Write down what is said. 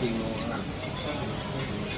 chuyên môn làm